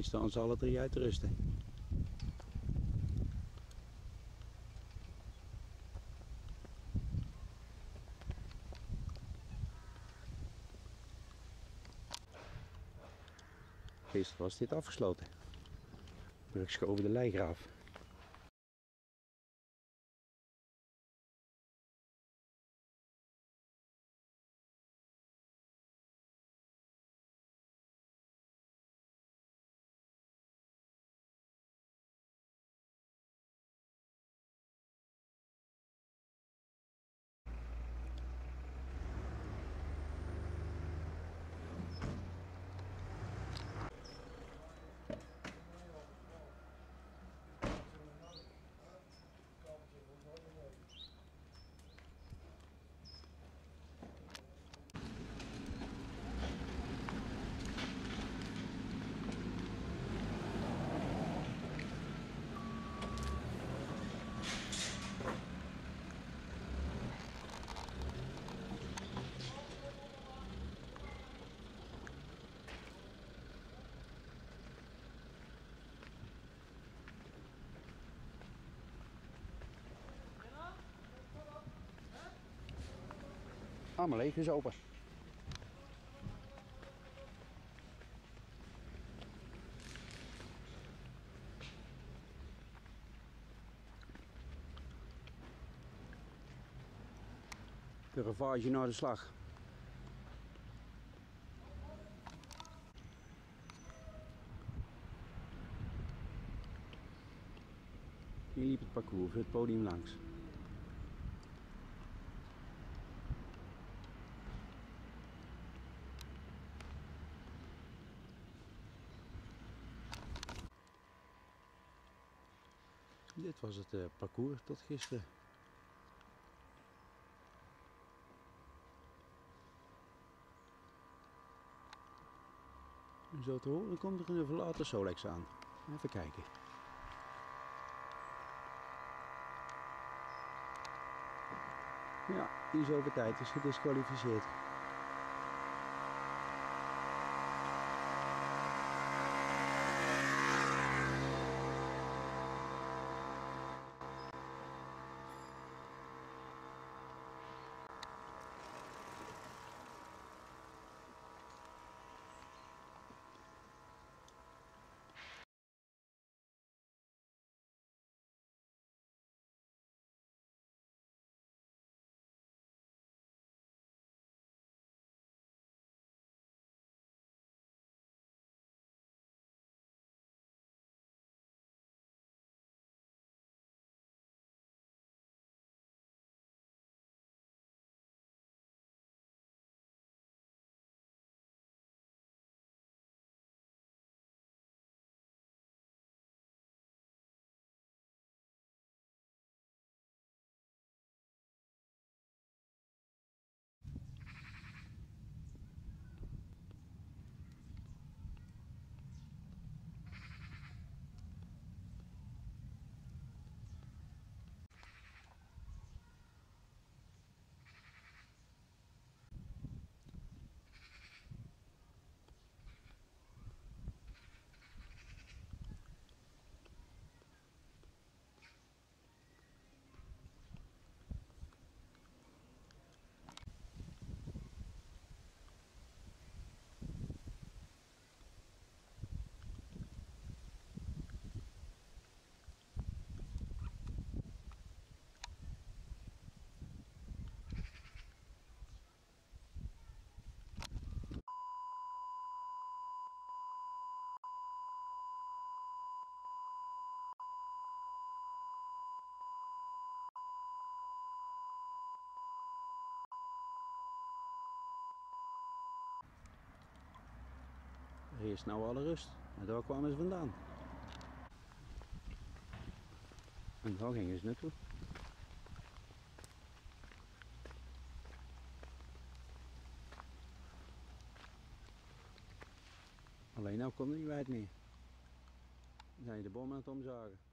Die staan ze alle drie uit te rusten. Gisteren was dit afgesloten. Brugske over de Leigraaf. Allemaal leeg is open. De ravage naar de slag. Hier liep het parcours het podium langs. Dit was het uh, parcours tot gisteren. En zo te horen komt er een verlaten Solex aan. Even kijken. Ja, die is over tijd, is gedisqualificeerd. Hier is nou alle rust. En daar kwamen ze vandaan. En daar gingen ze naartoe. Alleen nou komt er niet wijd meer. Dan zijn de boom aan het omzagen.